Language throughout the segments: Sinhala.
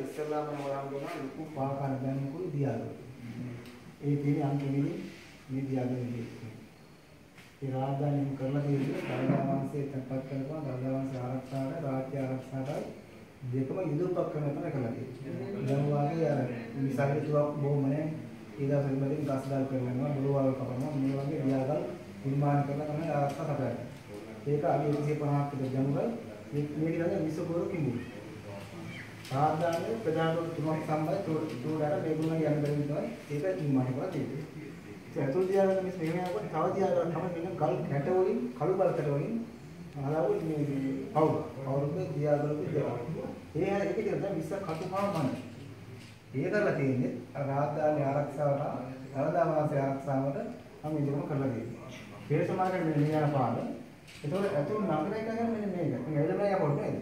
ඉස්සල්ලාම හොයන් ගුණා ලොකු පාකාර දැන්නකුයි දියාගල. ඒ තියෙන අන්තිමේදී මේ දියාගල ඉන්නේ. ඒ රාජධානියම කරලා තියෙන්නේ දළදා වංශයේ තැන්පත් කරනවා දළදා වංශ ආරක්ෂාවට රාජ්‍ය ආරක්ෂාවට දෙකම යුදෝපක්‍රම තමයි කරලා තියෙන්නේ. දැන් වාගේ අර මිසාරේ තුවක් බොහොම නැහැ. ඊදා සම්බන්ධයෙන් ගස්දාල් කරනවා බලවල් කපනවා මේ වගේ දියාගල් නිර්මාණ කරලා තමයි ආරක්ෂා කරන්නේ. ඒක අඩි 150ක් විතර ජනුගල් මේ මේ ටික විශ්ව පොර කිඹුරු. සාධාරණ ප්‍රධානම තුනක් සම්බන්ධ තෝරාට මේගොල්ලෝ යන්න බැරි තමයි ඒක නිර්මාණය කරලා තියෙන්නේ. ඒ අතුල් දියාගල මිස් මෙහෙම යනකොට තව දියාගල තමයි මෙන්න ගල් කැට වලින් කළු බල් කැට වලින් අලාවුල් මේ පවුල් පවුල්ගේ දියාගල විදියට. ඒ හැර එක කියලා දැන් විශ්ව කටුපාව මන. ඒ කරලා තියෙන්නේ රාජධානී ආරක්ෂාවට දළදා වාසී ආරක්ෂාවට මම ඉදිරියම කරලා තියෙන්නේ. පෙර සමාජයේ මෙන්න මේ යන පාඩම. ඒතකොට අතුල් නගරය කියන්නේ මෙන්න මේක. මේ එළඹ යපොත් නේද?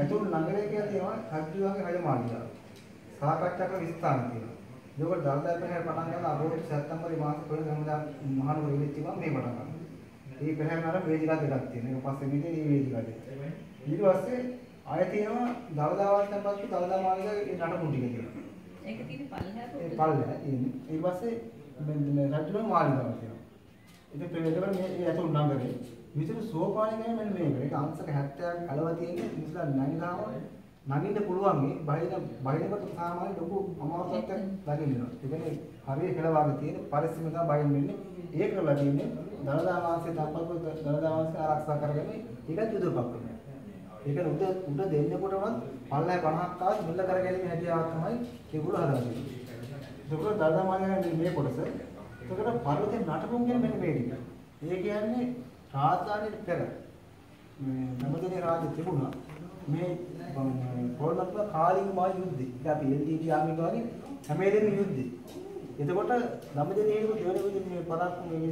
අතුල් නගරය කියලා තියෙනවා කඩ්ඩි වගේ රජමාලිගාව. සාකච්ඡා කරන ස්ථාන තියෙනවා. ඒකට දළදා පෙරහැර පටන් ගන්න අගෝස්තු සැප්තැම්බර් මාසේ පොළොව හැමදාම මහනුවර ඉවිච්ච ගමන් මේ පටන් ගන්නවා. මේ පෙරහැර නර වේදිකා දෙකක් තියෙනවා. ඒක පස්සේ මිදේ මේ වේදිකා දෙක. ඊට පස්සේ ආය තියෙනවා වාස්තන් පස්සේ දළදා මාලිගාවේ නටපු ටික තියෙනවා. ඒක තියෙන පල්ලෙහාට ඒ පල්ලෙහා තියෙන්නේ. ඊට පස්සේ රජුගේ මාලිගාව තියෙනවා. ඉතින් ප්‍රවේදවල මේ ඒ ඇතුළු නගරේ විතර සෝපානය කියන්නේ මෙන්න මේක. ඒක අංශක 70ක් අලව තියෙන්නේ මිස්ලා නැගිලාම නගින්න පුළුවන් මේ බහින බහිනකට සාමාන්‍ය ලොකු අමාරුවක් දකින්න වෙනවා. ඒ කියන්නේ හරිය කෙලවාගේ තියෙන පරිස්සම තමයි බහින් වෙන්නේ. ඒක කරලා තියෙන්නේ දළදා වාසයේ තප්පක දළදා වාසයේ ආරක්ෂා කරගෙන ඒකත් යුදපක් වෙනවා. ඒක උඩ උඩ දෙන්නකොටවත් පල්ලෑ 50ක් ආවත් මුල්ල කරගැනීමේ හැකියාවක් තමයි ඒගොල්ලෝ හදලා තියෙන්නේ. ඒකෝ දළදා මාලිගාවේ මේ කොටස. ඒකට පර්වතේ නටපුම් කියන්නේ මෙන්න මේ ටික. ඒ කියන්නේ රාජධානියට පෙර මේ නමදේ රාජ්‍ය තිබුණා. මේ පොළොන්නරුව කාලිං මා යුද්ධේ. ඒක අපි LTT ආමික වගේ හැමදේම යුද්ධේ. එතකොට නමදේ හේතු දෙවෙනි මේ පරක් මේ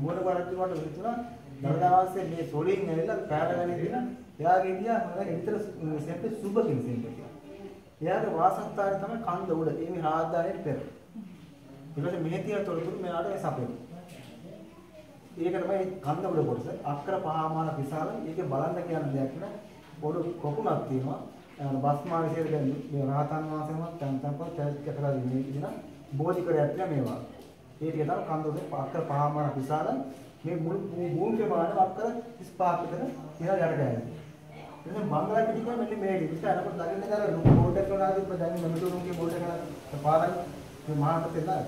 මෝඩ කරච්චි කොට විතුණා දළදාවාසයේ මේ සොලින් ඇවිල්ලා පෑරගෙන ඉඳින එයාගේ ගියා මම විතර සෙම්පේ සුබ කියන සෙම්පේ. එයාගේ වාසස්ථානය තමයි කන්ද උඩ. ඒ මේ රාජධානියට පෙර. ඊට මෙහෙ තියෙන තොරතුරු මෙයාට සපයනවා. ඒක තමයි කන්ද උඩ කොටස. අක්කර පහමාන විශාල. ඒකේ බලන්න කියන දෙයක් නෑ. පොඩු කොකුණක් තියෙනවා. බස්මා විශේෂ දැන් මේ රහතන් වහන්සේමත් තැන් තැන්පත් චෛත්‍ය කරලා ඉන්නේ කියන බෝධිකරයක් නෑ මේවා. ඒ ටික තමයි කන්ද උඩ අක්කර පහමාන විශාල. මේ මුළු භූමියේ මාන අක්කර 35 විතර කියලා යට ගෑනවා. එතන බංගලා පිටික මෙන්න මේ ටික අරකට දකින්න කර ලොකු බෝඩ් එකක් වල ආදී දැන් මෙතුරුන්ගේ බෝඩ් එක පාරයි මේ මහානට තෙලා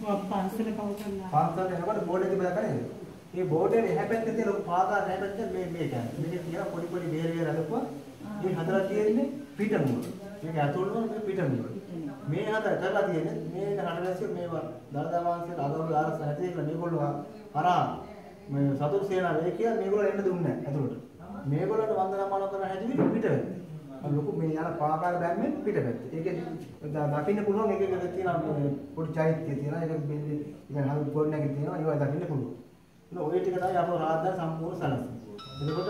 පන්සල පව කරලා පාන්සල් යනකොට බෝඩ් එකේ බලක නේද? මේ බෝඩ් එකේ එහා පැත්තේ තියෙන ලොකු පාදා නැහැ පැත්තේ මේ මේ කියන්නේ. මේකේ තියෙන පොඩි පොඩි බේර බේර අලකුවා මේ හදලා තියෙන්නේ පිටමුව. මේක ඇතුළම මේ පිටමුව. මේ හදලා කරලා තියෙන්නේ මේ හදලාසේ මේවා දරදා වංශයේ අගවල ආරස නැති කියලා මේගොල්ලෝ අරා මේ සතුරු සේනාවේ කියලා මේගොල්ලෝ එන්න දුන්නේ නැහැ ඇතුළට. මේගොල්ලන්ට වන්දනාමාන කරන හැටි පිටවෙන්නේ. ලොකු මේ යන පාකාර බැම්මෙන් පිටපැත්ත. ඒකේ දකින්න පුළුවන් එක එක තියෙන පොඩි චෛත්‍ය තියෙනවා. ඒක බෙල්ලේ ඉතින් හදු පොඩි නැගී තියෙනවා. ඒවා දකින්න පුළුවන්. නෝ ඔය ටික තමයි අපේ රාජධානි සම්පූර්ණ සැලසුම. එතකොට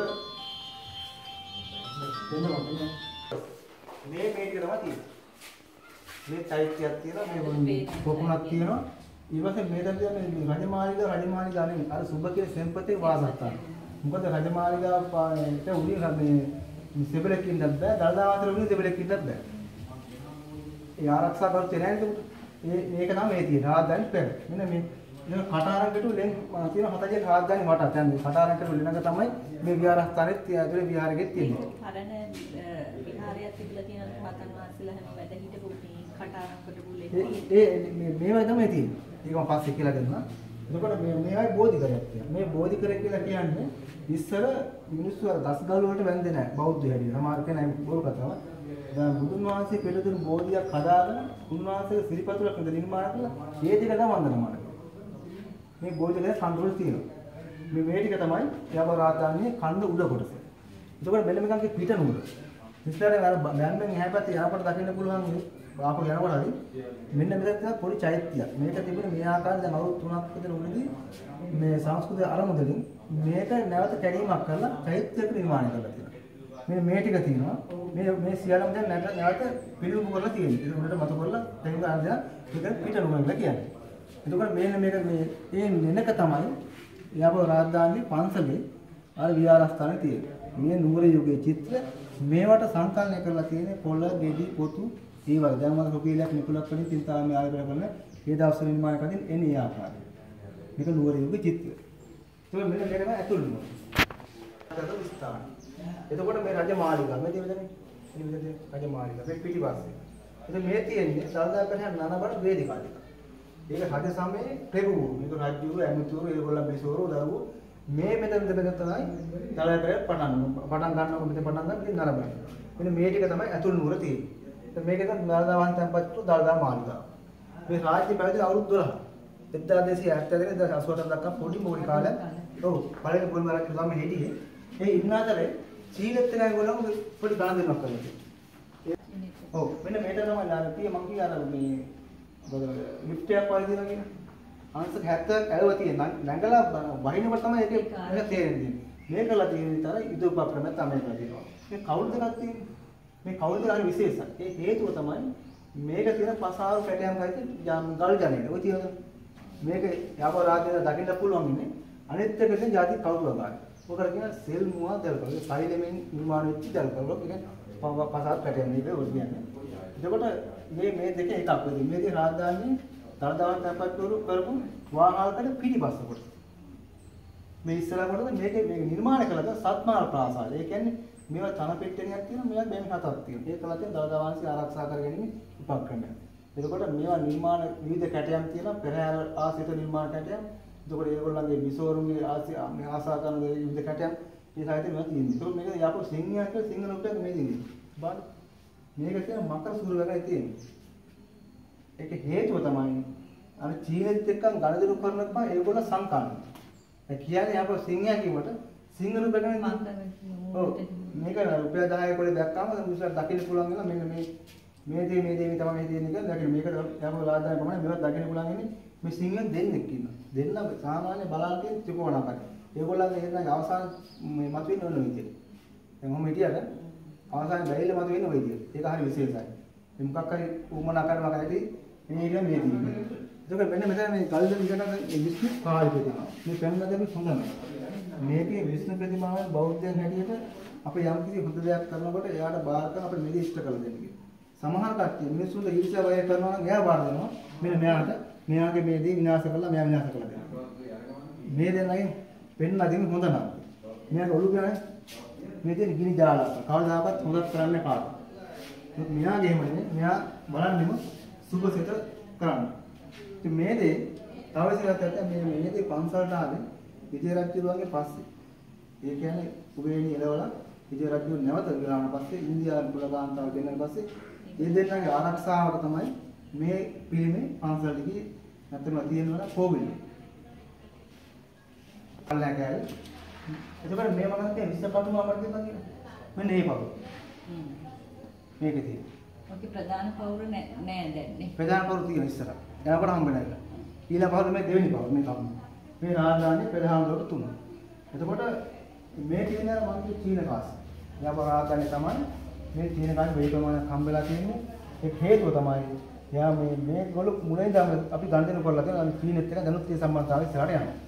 මේ මේ ටික තමයි තියෙන්නේ. මේ චෛත්‍යයක් තියෙනවා. මේ පොකුණක් තියෙනවා. ඊපස්සේ මේ දැන් කියන්නේ රජමාලිගා රජමාලිගා නෙමෙයි. අර සුබ කියන සෙන්පතේ වාසස්ථාන. මොකද රජමාලිගා උඩින් මේ සෙබලෙක් ඉන්නත් බෑ දළදා වාතර උඩින් සෙබලෙක් ඉන්නත් බෑ. ඒ ආරක්ෂා කරුත්තේ නැහැ නේද? ඒ මේක තමයි මේ තියෙන රාජධානි පෙර. මෙන්න මේ මේ කටාරංගට ලෙන් තියෙන හතජේ රාජධානි මට. දැන් මේ කටාරංගට ලෙනක තමයි මේ විහාරස්ථානෙත් ඇතුලේ විහාරෙකෙත් තියෙන්නේ. පරණ විහාරයක් තිබිලා තියෙන රහතන් වහන්සේලා හැම වැඩ හිටපු මේ කටාරම්කට බුලේ ඒ මේ මේවා තමයි තියෙන්නේ. ඒක මම පස්සේ කියලා දෙන්නම්. එතකොට මේ මේවයි බෝධිකරයක් තියෙනවා. මේ බෝධිකරය කියලා කියන්නේ ඉස්සර මිනිස්සු අර දස්ගල් වලට වැන්දේ නැහැ බෞද්ධ හැටියට. සමහර කෙනා බොරු කතාවක්. දැන් බුදුන් වහන්සේ පිළිතුරු බෝධියක් හදාගෙන උන්වහන්සේගේ සිරිපතුලක් නේද නිර්මාණය කළා. ඒ ටික තමයි වන්දනමාන මේ බෝධිලේ සම්පූර්ණ තියෙනවා. මේ මේ ටික තමයි යව රාජධානියේ කන්ද උඩ කොටස. එතකොට මෙන්න මේකන්ගේ පිට නුඹ. ඉස්සරහ අර බෑන්ඩෙන් එහා පැත්තේ යනකොට දකින්න පුළුවන් ආපහු යනකොට හරි මෙන්න මෙතන තියෙන පොඩි චෛත්‍යයක්. මේක තිබුණේ මේ ආකාරයෙන් දැන් අවුරුදු 3ක් විතර උඩදී මේ සංස්කෘතික අරමුදලින් මේක නැවත කැඩීමක් කරලා චෛත්‍යයක් නිර්මාණය කරලා තියෙනවා. මේ මේ ටික තියෙනවා. මේ මේ සියල්ලම දැන් නැවත නැවත පිළිඹු කරලා තියෙනවා. ඒක උඩට මත කරලා තේරුම් ගන්න දැන් පිට නුගල කියන්නේ. එතකොට මේන මේක මේ ඒ නෙනක තමයි යව රාජධානී පන්සලේ අර විහාරස්ථානේ තියෙන්නේ. මේ නුවර යුගයේ චිත්‍ර මේවට සංකලනය කරලා තියෙන්නේ පොළ, ගෙඩි, පොතු ඒ වගේ. දැන් මම රුපියලක් නිකුලක් වලින් තින්තාමේ ආයතන කරන ඒ දවස් නිර්මාණය කරමින් එන්නේ ආකාරය. මේක නුවර යුගයේ චිත්‍ර. ඒක මෙන්න මේක තමයි ඇතුළු නුවර. අතට ස්ථාන. එතකොට මේ රජ මාලිගාව මේ දෙවිදනේ. මේ විදිහට රජ මාලිගාව මේ පිටිපස්සේ. එතකොට මේ තියෙන්නේ සල්දා කරන නනබර වේදිකා ටික. ඒක රජ සමයේ පෙරූ. මේක රජුරු ඇමතුරු ඒගොල්ලන් බිසෝරු දරුවෝ මේ මෙතන දෙපෙත තමයි තලයකට පටන් පටන් ගන්නකො මෙතන පටන් ගන්න ඉතින් නරඹන. මෙන්න මේ ටික තමයි ඇතුළු නුවර තියෙන්නේ. ඉතින් මේක තමයි දල්දාවන් තැන්පත්තු දල්දා මාලිගාව. මේ රාජ්‍ය පැවැති අවුරුදු 12. 1272 88 දක්වා පොඩි පොඩි කාලයක්. ඔව් පළවෙනි පොඩි මරක් තමයි හිටියේ. ඒ ඉන්න අතරේ සීලෙත් එක්ක ඒගොල්ලෝ පොඩි ගණන් දෙන්නක් කරලා ඔව් මෙන්න මේක තමයි ලාරතිය මං කිය අර මේ මොකද ලිෆ්ට් එකක් වගේ දෙනවා කියන අංශක 70 ඇලව තියෙන නැංගලා වහිනකොට තමයි ඒක මේක තේරෙන්නේ. මේ කරලා තියෙන විතර ඉද උපක්‍රම තමයි කරලා තියෙනවා මේ කවුල් දෙකක් තියෙන්නේ? මේ කවුල් දෙක හරි විශේෂයි. ඒ හේතුව තමයි මේක තියෙන පසාරු කැටයම් ගයිද ගල් ජනේන ඔය තියෙන මේක යාප රාජ්‍යයට දකින්න පුළුවන් ඉන්නේ අනිත් එක තියෙන ಜಾති කවුරුවගාන ඔකට කියන සෙල් මුවා දැල්කල සෛලෙමින් නිර්මාණය වෙච්ච දැල්කල කියන පසාරු කැටයම් නේද ඔය කියන්නේ. එතකොට මේ මේ දෙක එකක් වෙදී මේකේ රාජධානියේ දරදාවන් තැන්පත් කරු කරපු වාහනකට පිටිපස්ස කොට. මේ ඉස්සරහ කොටද මේකේ මේක නිර්මාණය කළද සත්මාල් ප්‍රාසාදය. ඒ කියන්නේ මේවා තන පෙට්ටියක් තියෙනවා මේවා බැමි හතක් තියෙනවා. ඒක කළා තියෙන දරදාවන්සි ආරක්ෂා කරගැනීමේ උපක්‍රමයක්. එතකොට මේවා නිර්මාණ විවිධ කැටයම් තියෙනවා පෙරහැර ආසිත නිර්මාණ කැටයම්. එතකොට ඒගොල්ලන්ගේ විසෝරුන්ගේ ආසි මේ ආසා කරන විවිධ කැටයම් මේ සාහිත්‍ය මේවා තියෙනවා. ඒතකොට මේක යපෝ සිංහයන් කියලා සිංහල උට්ටයක් මේ තියෙන්නේ. බලන්න. මේක කියන මකර සූර වගයි තියෙන්නේ. ඒක හේතුව තමයි අර චීනෙත් එක්කන් ගණදෙනු කරන එක ඒගොල්ලෝ සංකල්ප. ඒ කියන්නේ අපෝ සිංහයා කියවට සිංහල බගනේ ඔව් මේක රුපියල් 10 කොලේ දැක්කම මිනිස්සුන්ට දකින්න පුළුවන් වෙනවා මෙන්න මේ මේ දේ මේ දේ තමයි මේ තියෙන්නේ කියලා දකින්න මේක යම ලාදාන ප්‍රමාණය මේවත් දකින්න පුළුවන් ඉන්නේ මේ සිංහෙන් දෙන්නෙක් ඉන්නවා. දෙන්න සාමාන්‍ය බලාල්කේ ත්‍රිකෝණාකාරයි. ඒගොල්ලන්ගේ එහෙනම් අවසාන මේ මතුවෙන්නේ ඕන විදිහට. දැන් මම හිටියට අවසාන බැරිල මතුවෙන්නේ ওই විදිහට. ඒක හරි විශේෂයි. මේ මොකක් හරි උමනා කරනවා කැටි මේ ඉරිය මේ තියෙන්නේ. ඒක මෙන්න මෙතන මේ ගල්ද විකට විශ්ණු කාර්යය තියෙනවා. මේ පෙන්වන දේ හොඳ නැහැ. මේකේ විශ්ණු ප්‍රතිමාවෙන් බෞද්ධයන් හැටියට අපි යම් කිසි හොඳ දෙයක් කරනකොට එයාට බාර කරන අපිට මෙලි ඉෂ්ට කරලා දෙන්න කියලා. සමහර කට්ටිය මිනිස්සුන්ට ඊර්ෂ්‍යා වෛර කරනවා නම් එයා බාර දෙනවා. මෙන්න මෙයාට මෙයාගේ මේ දේ විනාශ කරලා මෙයා විනාශ කරලා දෙනවා. මේ දෙන්නගෙන් පෙන්ලා දෙන්න හොඳ නැහැ. මෙයාට ඔලු ගානේ මේ දේ ගිනි දාලා කවදාකවත් හොදක් කරන්න කාට. මෙයාගේ එහෙම නෙමෙයි. මෙයා බලන්නෙම සුභසිත කරන්න. ඉතින් මේ දේ තව ඉස්සරහට මේ මේ දේ පන්සලට ආවේ විජය රජුගේ පස්සේ. ඒ කියන්නේ උගේණි එළවලා විජය රජු නැවත ගියාම පස්සේ ඉන්දියානු කුලකාන්තාව දෙන්න පස්සේ ඒ දෙන්නගේ ආරක්ෂාවට තමයි මේ පිළිමේ පන්සලට ගියේ නැත්නම් තියෙනවා කෝවිල. අල්ලා ගෑල්. එතකොට මේ මොනවද කියන්නේ විශ්වපතුම අපිට කියලා. මෙන්න මේ පව. මේකේ තියෙන. ඔකේ ප්‍රධාන පවුර නෑ නෑ දැන් නේ. ප්‍රධාන පවුර තියෙන ඉස්සර. එයාකට හම්බ නැහැ. ඊළඟ පවුර මේ දෙවෙනි පවුර මේ කම. මේ රාජධානිය ප්‍රධාන පවුර තුන. එතකොට මේ තියෙන මන්තු චීන කාස. එයා රාජධානිය තමයි මේ චීන කාස වෙයි ප්‍රමාණයක් හම්බෙලා තියෙන්නේ. ඒ හේතුව තමයි එයා මේ මේගොල්ලෝ මුලින් ඉඳන් අපි ගණන් කරලා තියෙන අනිත් චීනෙත් එක දැනුත් ඒ සම්බන්ධතාවය ඉස්සරහට යනවා.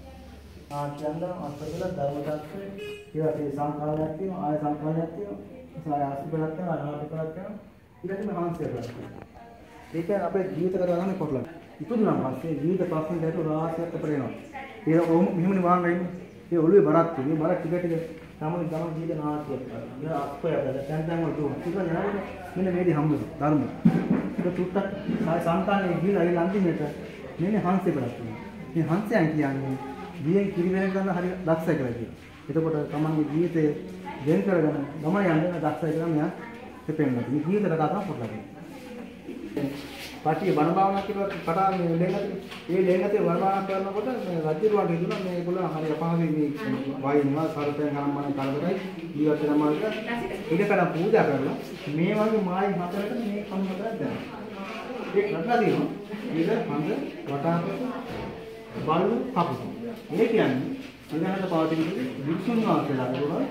ආචාර්ය අස්පතල ධර්ම ශාස්ත්‍රය ඒවා ඒ සංකාලයක් තියෙනවා ආය සංකාලයක් තියෙනවා ආය ආස්තිකලක් තියෙනවා අනාථකලක් තියෙනවා ඊළඟට මහන්සියක් තියෙනවා ඒක අපේ ජීවිත කරගන්න කොටලක්. ඉතුරුනම් පස්සේ ජීවිත ප්‍රශ්න දෙක රාශියක් අපිට එනවා. ඒ ඔහොම මෙහෙම නිවාන් වෙන්නේ ඒ ඔළුවේ බරක් තියෙනවා. බර ටික ටික තමයි ගම ජීවිත නාට්‍යයක් කරනවා. අප්පය අපල තැන් තැන් වල දුවන ටික යනකොට මෙන්න මේදී හම්බුනේ ධර්ම. ඒක තුත්තක් ආය සංකාලයේ ගිහලා ඒ අන්තිමේට මෙන්න හංසෙ බලක් තියෙනවා මේ හංසයන් කියන්නේ දියෙන් කිරිවෙන ගන්න හරි දක්ෂයි කියලා කියනවා. එතකොට තමන්ගේ ජීවිතේ වෙන් කරගෙන ගමන යන්න දක්ෂයි කියලා මෙයා තෙපෙන්නවා. මේ ජීවිතේ කතා කරන පොඩ්ඩක්. පාටිය බණ භාවනා කියලා කතා මේ ලෙන්ගති ඒ ලෙන්ගති බණ භාවනා කරනකොට මේ රජුරුවන්ට හිතුණා මේ ඒගොල්ලෝ හරි අපහසුයි මේ වයින්නවා සරතෙන් ගණන් කරදරයි ජීවත් වෙන මාර්ග ඉඩකඩ පූජා කරලා මේ වගේ මායි හතරකට මේ කම් හතරක් දැම්මා. ඒ කරලා තියෙනවා. ඊට හඳ වටාපිට බලු කපුටු. ඒ කියන්නේ ඊළඟට පවතින වික්ෂුන් වහන්සේලා කරන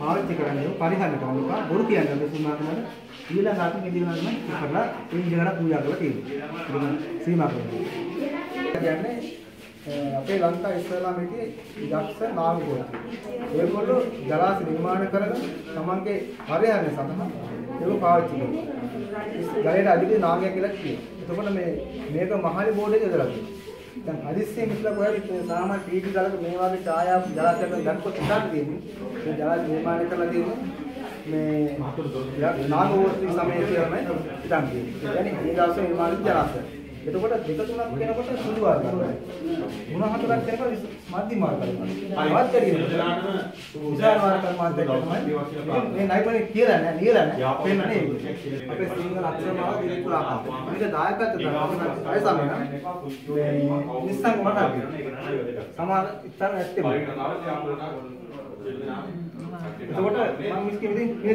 පාවිච්චි කරන්නේ පරිහරණය කරන එක බොරු කියන්නේ වික්ෂුන් වහන්සේලාට ඊළඟ ආත්ම නිදිවන නම් කරලා ඒ ඉඳලා පූජා කරලා තියෙනවා. ඒක සීමා කරනවා. කියන්නේ අපේ ලංකාවේ ඉස්සෙල්ලාම හිටියේ යක්ෂ නාගයෝ. ඒගොල්ලෝ ජලාශ නිර්මාණ කරගෙන තමන්ගේ පරිහරණය සඳහා ඒක පාවිච්චි කරනවා. ජලයට අධික නාගයා කියලා කියනවා. එතකොට මේ මේක මහලි බෝඩ් එකේ යොදලා තියෙනවා. දැන් හදිස්සියෙන් ඉස්සලා කොහෙද සාමාන්‍ය පීටි ගලක මේ වගේ ඡායාව ජලාශයක් ගන්නකොට ඉස්සරහ තියෙන්නේ. මේ ජලාශ නිර්මාණය කරලා තියෙන්නේ මේ නාගෝස්ති සමයේ කියලා නේ ඉතින් ඒ කියන්නේ ඒ දවසේ නිර්මාණිත ජලාශය එතකොට දෙක තුනක් වෙනකොට සුළු ආකාරයි. ಗುಣ හතරක් වෙනකොට මධ්‍යම ආකාරයි. අයවත් දෙරියෙන්නේ. විශාල ආකාර මාධ්‍යයක් තමයි. මේ නයිබනේ කියලා නෑ, ලියලා නෑ. පෙන්නන්නේ. අපේ සිංහල අක්ෂරමාලා විරුද්ධ ආකාරය. මේක දායකත්ව තමයි. අය සමය නම් නිස්සංග මතක. සමහර ඉතන ඇත්තේ. එතකොට මම ඉස්කෙ ඉතින් මේ